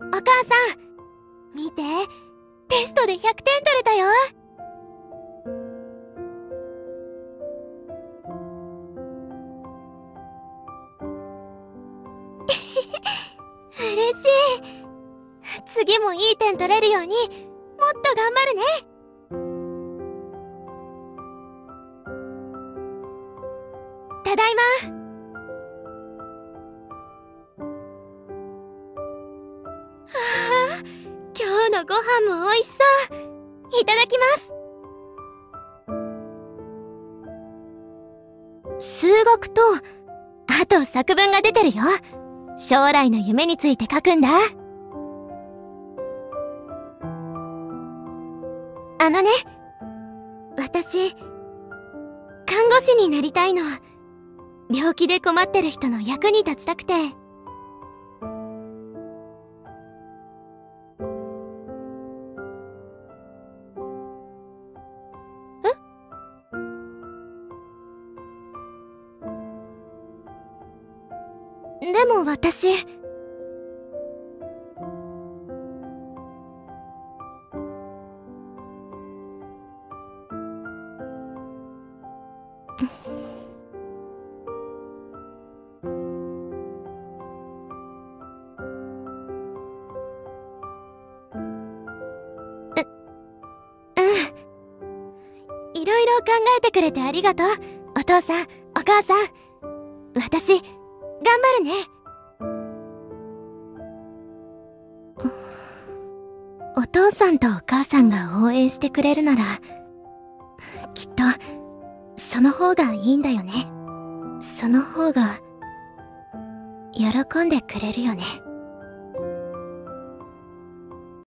お母さん。見て。テストで100点取れたよ。嬉しい。次もいい点取れるようにもっと頑張るね。ただいま。のご飯も美味しそう。いただきます。数学とあと作文が出てるよ。将来の夢について書くんだ。あのね私看護師になりたいの。病気で困ってる人の役に立ちたくて。でも私。いろいろ考えてくれてありがとう。お父さんお母さん。私頑張るね。お父さんとお母さんが応援してくれるならきっとその方がいいんだよね。その方が喜んでくれるよね。